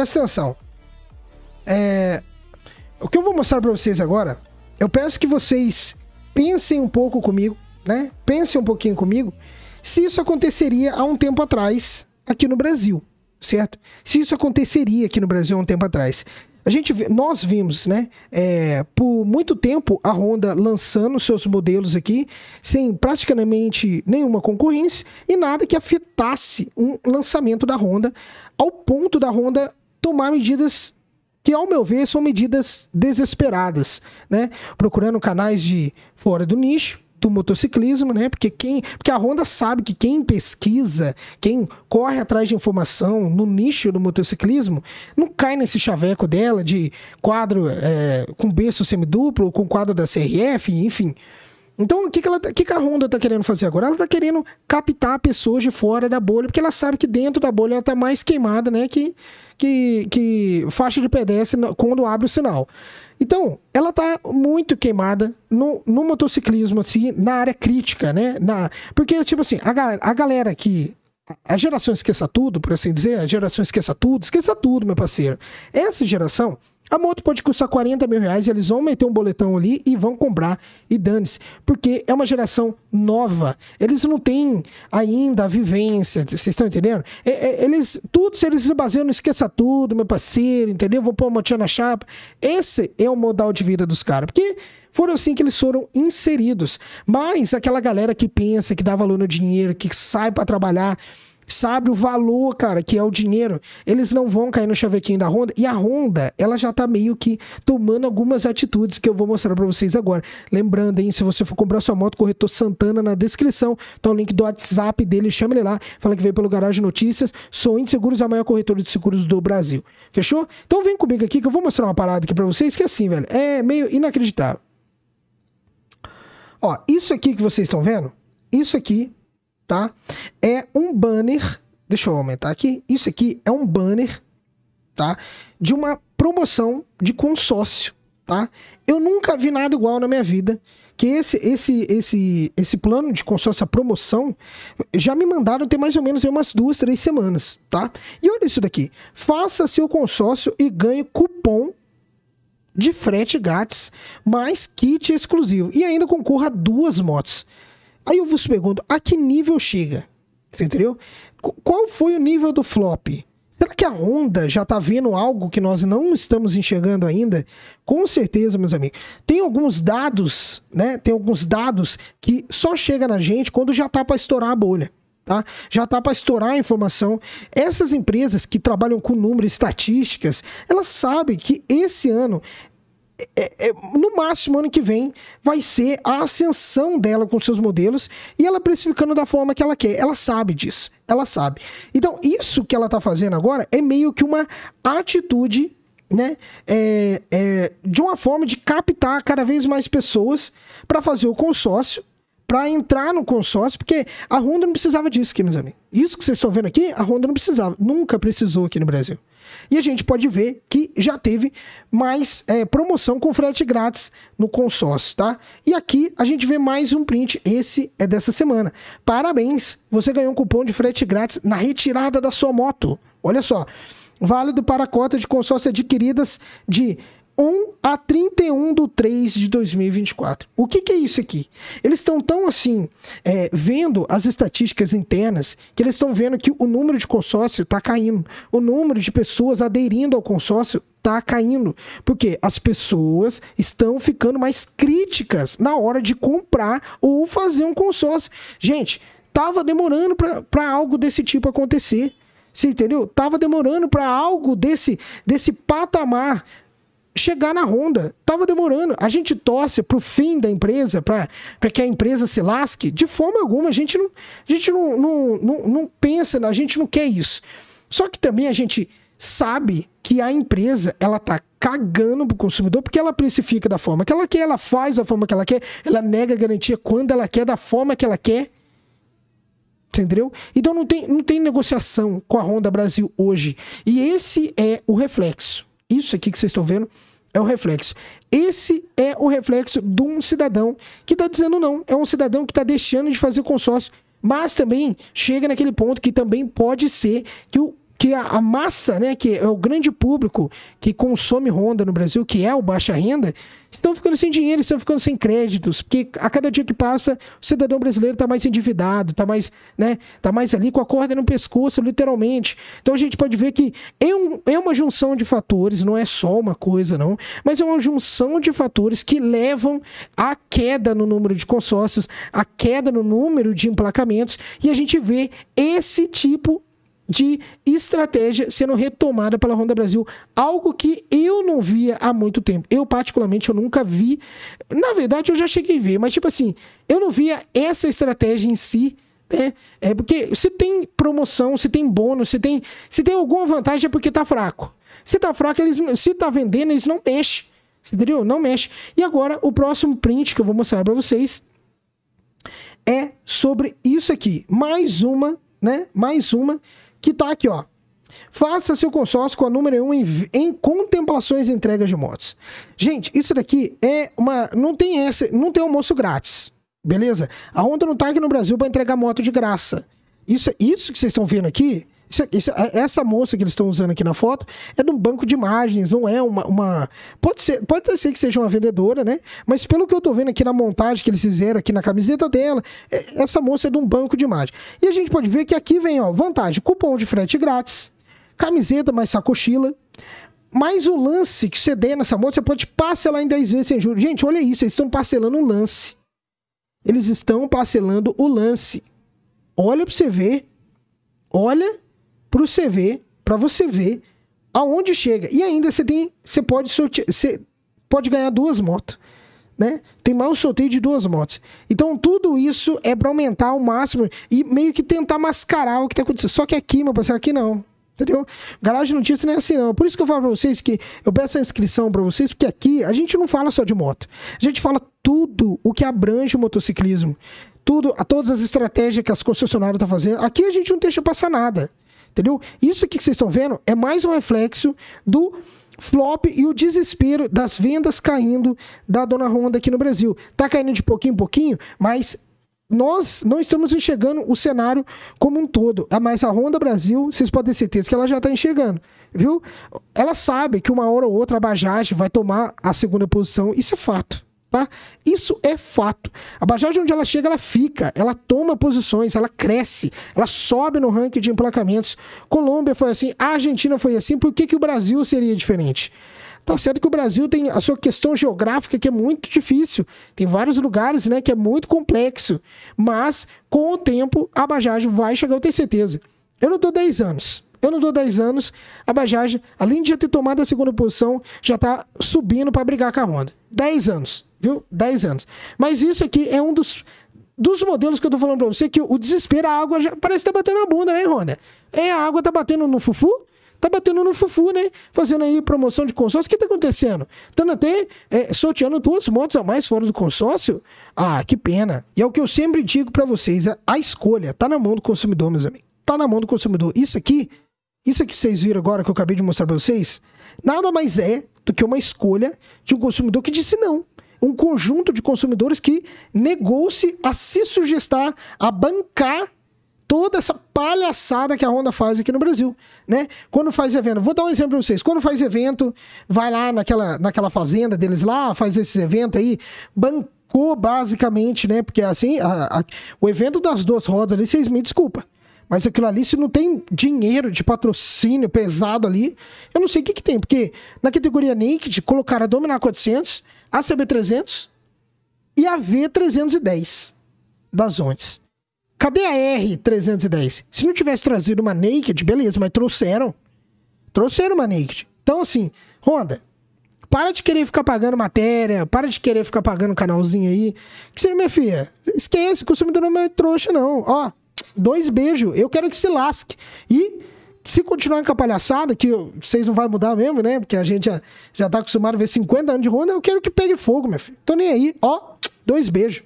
presta atenção. É, o que eu vou mostrar para vocês agora, eu peço que vocês pensem um pouco comigo, né? Pensem um pouquinho comigo se isso aconteceria há um tempo atrás aqui no Brasil, certo? Se isso aconteceria aqui no Brasil há um tempo atrás. A gente, nós vimos, né, é, por muito tempo a Honda lançando seus modelos aqui sem praticamente nenhuma concorrência e nada que afetasse um lançamento da Honda ao ponto da Honda tomar medidas que, ao meu ver, são medidas desesperadas, né? Procurando canais de fora do nicho, do motociclismo, né? Porque quem, porque a Honda sabe que quem pesquisa, quem corre atrás de informação no nicho do motociclismo, não cai nesse chaveco dela de quadro é, com berço semiduplo, com quadro da CRF, enfim. Então, o que, que, ela, tá, que, que a Honda está querendo fazer agora? Ela está querendo captar pessoas de fora da bolha, porque ela sabe que dentro da bolha ela está mais queimada, né? Que, que, que faixa de pedestre quando abre o sinal. Então, ela tá muito queimada no, no motociclismo, assim, na área crítica, né? Na, porque, tipo assim, a, a galera que. A geração esqueça tudo, por assim dizer, a geração esqueça tudo, esqueça tudo, meu parceiro. Essa geração a moto pode custar 40 mil reais, eles vão meter um boletão ali e vão comprar e dane-se. Porque é uma geração nova. Eles não têm ainda a vivência, vocês estão entendendo? É, é, eles, tudo, se eles se baseiam no esqueça tudo, meu parceiro, entendeu? Vou pôr uma motinha na chapa. Esse é o modal de vida dos caras. Porque foram assim que eles foram inseridos. Mas aquela galera que pensa, que dá valor no dinheiro, que sai para trabalhar sabe o valor, cara, que é o dinheiro. Eles não vão cair no chavequinho da Honda. E a Honda, ela já tá meio que tomando algumas atitudes que eu vou mostrar para vocês agora. Lembrando, hein, se você for comprar sua moto, corretor Santana na descrição, tá o link do WhatsApp dele, chama ele lá, fala que veio pelo Garagem Notícias. Sou Seguros, a maior corretora de seguros do Brasil. Fechou? Então vem comigo aqui que eu vou mostrar uma parada aqui para vocês que é assim, velho, é meio inacreditável. Ó, isso aqui que vocês estão vendo, isso aqui tá? É um banner, deixa eu aumentar aqui. Isso aqui é um banner, tá? De uma promoção de consórcio, tá? Eu nunca vi nada igual na minha vida. Que esse, esse, esse, esse plano de consórcio, a promoção, já me mandaram ter mais ou menos umas duas, três semanas, tá? E olha isso daqui. Faça seu consórcio e ganhe cupom de frete grátis, mais kit exclusivo. E ainda concorra a duas motos. Aí eu vos pergunto, a que nível chega? Você entendeu? Qual foi o nível do flop? Será que a Honda já está vendo algo que nós não estamos enxergando ainda? Com certeza, meus amigos. Tem alguns dados, né? Tem alguns dados que só chega na gente quando já tá para estourar a bolha. Tá? Já tá para estourar a informação. Essas empresas que trabalham com números, estatísticas, elas sabem que esse ano é, é, no máximo ano que vem vai ser a ascensão dela com seus modelos e ela precificando da forma que ela quer. Ela sabe disso, ela sabe. Então, isso que ela está fazendo agora é meio que uma atitude, né? É, é de uma forma de captar cada vez mais pessoas para fazer o consórcio para entrar no consórcio, porque a Honda não precisava disso aqui, meus amigos. Isso que vocês estão vendo aqui, a Honda não precisava, nunca precisou aqui no Brasil. E a gente pode ver que já teve mais é, promoção com frete grátis no consórcio, tá? E aqui a gente vê mais um print, esse é dessa semana. Parabéns, você ganhou um cupom de frete grátis na retirada da sua moto. Olha só, válido para cota de consórcio adquiridas de 1 a 31 de 3 de 2024. O que, que é isso aqui? Eles estão tão assim, é, vendo as estatísticas internas, que eles estão vendo que o número de consórcio está caindo, o número de pessoas aderindo ao consórcio está caindo, porque as pessoas estão ficando mais críticas na hora de comprar ou fazer um consórcio. Gente, tava demorando para algo desse tipo acontecer. Você entendeu? Tava demorando para algo desse, desse patamar chegar na Honda. Tava demorando. A gente torce pro fim da empresa, para que a empresa se lasque. De forma alguma, a gente não, a gente não, não, não, não pensa, a gente não quer isso. Só que também a gente sabe que a empresa ela tá cagando pro consumidor porque ela precifica da forma que ela quer, ela faz da forma que ela quer, ela nega a garantia quando ela quer, da forma que ela quer. Entendeu? Então não tem, não tem negociação com a Honda Brasil hoje. E esse é o reflexo. Isso aqui que vocês estão vendo é o reflexo. Esse é o reflexo de um cidadão que está dizendo não. É um cidadão que está deixando de fazer consórcio. Mas também chega naquele ponto que também pode ser que o que a, a, massa, né, que é o grande público que consome Honda no Brasil, que é o baixa renda, estão ficando sem dinheiro, estão ficando sem créditos, porque a cada dia que passa, o cidadão brasileiro está mais endividado, está mais, né, tá mais ali com a corda no pescoço, literalmente. Então a gente pode ver que é, um, é uma junção de fatores, não é só uma coisa, não, mas é uma junção de fatores que levam à queda no número de consórcios, à queda no número de emplacamentos, e a gente vê esse tipo de estratégia sendo retomada pela Honda Brasil, algo que eu não via há muito tempo. Eu particularmente eu nunca vi. Na verdade, eu já cheguei a ver, mas tipo assim, eu não via essa estratégia em si né? É porque se tem promoção, se tem bônus, se tem, se tem alguma vantagem é porque tá fraco. Se tá fraco, eles se tá vendendo, eles não mexem. Entendeu? Não mexe. E agora, o próximo print que eu vou mostrar para vocês é sobre isso aqui. Mais uma, né? Mais uma que tá aqui, ó. Faça seu consórcio com a número 1 em, em contemplações e entregas de motos. Gente, isso daqui é uma. Não tem essa. Não tem almoço grátis. Beleza? A Honda não tá aqui no Brasil para entregar moto de graça. Isso, isso que vocês estão vendo aqui isso, isso, é, essa moça que eles estão usando aqui na foto é de um banco de imagens, não é uma, uma. Pode, ser, pode ser que seja uma vendedora, né? Mas pelo que eu tô vendo aqui na montagem que eles fizeram aqui na camiseta dela, é, essa moça é de um banco de imagens. E a gente pode ver que aqui vem, ó, vantagem: cupom de frete grátis, camiseta mais sacochila. Mas o lance que você der nessa moça, você pode parcelar em 10 vezes sem juros. Gente, olha isso, eles estão parcelando o lance. Eles estão parcelando o lance. Olha para você ver. Olha para o CV, para você ver aonde chega. E ainda você tem, você pode você pode ganhar duas motos, né? Tem mais um sorteio de duas motos. Então tudo isso é para aumentar ao máximo e meio que tentar mascarar o que está acontecendo. Só que aqui, meu parceiro, aqui não. Entendeu? Garagem Notícia não é assim, não. Por isso que eu falo para vocês que eu peço a inscrição para vocês, porque aqui a gente não fala só de moto. A gente fala tudo o que abrange o motociclismo. Tudo, a todas as estratégias que as concessionárias estão tá fazendo. Aqui a gente não deixa passar nada. Entendeu? Isso aqui que vocês estão vendo é mais um reflexo do flop e o desespero das vendas caindo da dona Honda aqui no Brasil. Tá caindo de pouquinho em pouquinho, mas nós não estamos enxergando o cenário como um todo. Ah, mas a Honda Brasil, vocês podem ter certeza que ela já está enxergando, viu? Ela sabe que uma hora ou outra a Bajaj vai tomar a segunda posição, isso é fato. Tá? Isso é fato. A Bajaj, onde ela chega, ela fica, ela toma posições, ela cresce, ela sobe no ranking de emplacamentos. Colômbia foi assim, a Argentina foi assim, por que, que o Brasil seria diferente? Tá certo que o Brasil tem a sua questão geográfica que é muito difícil. Tem vários lugares, né, que é muito complexo. Mas, com o tempo, a Bajaj vai chegar, eu tenho certeza. Eu não dou 10 anos. Eu não dou 10 anos. A Bajaj, além de já ter tomado a segunda posição, já tá subindo para brigar com a Honda. 10 anos viu? 10 anos. Mas isso aqui é um dos, dos modelos que eu tô falando pra você, que o desespero, a água já parece que tá batendo na bunda, né, Rônia? É, a água tá batendo no fufu, tá batendo no fufu, né? Fazendo aí promoção de consórcio. O que tá acontecendo? Estando até é, sorteando duas motos a mais fora do consórcio? Ah, que pena. E é o que eu sempre digo para vocês, a, a escolha tá na mão do consumidor, meus amigos. Tá na mão do consumidor. Isso aqui, isso aqui que vocês viram agora, que eu acabei de mostrar pra vocês, nada mais é do que uma escolha de um consumidor que disse não um conjunto de consumidores que negou-se a se sugestar, a bancar toda essa palhaçada que a Honda faz aqui no Brasil, né? Quando faz evento, vou dar um exemplo para vocês. Quando faz evento, vai lá naquela, naquela fazenda deles lá, faz esse evento aí, bancou basicamente, né? Porque assim, a, a, o evento das duas rodas ali, vocês me desculpa. Mas aquilo ali, se não tem dinheiro de patrocínio pesado ali, eu não sei o que, que tem. Porque na categoria Naked, colocaram a Dominar 400, a CB300 e a V310 das Ontes. Cadê a R310? Se não tivesse trazido uma Naked, beleza, mas trouxeram. Trouxeram uma Naked. Então, assim, Honda, para de querer ficar pagando matéria, para de querer ficar pagando canalzinho aí. Que você, minha filha, esquece, o consumidor não é trouxa, não. Ó, dois beijos, eu quero que se lasque. E se continuar com a palhaçada, que vocês não vai mudar mesmo, né? Porque a gente já, já tá acostumado a ver 50 anos de Honda, eu quero que pegue fogo, meu filho. Tô nem aí. Ó, dois beijos.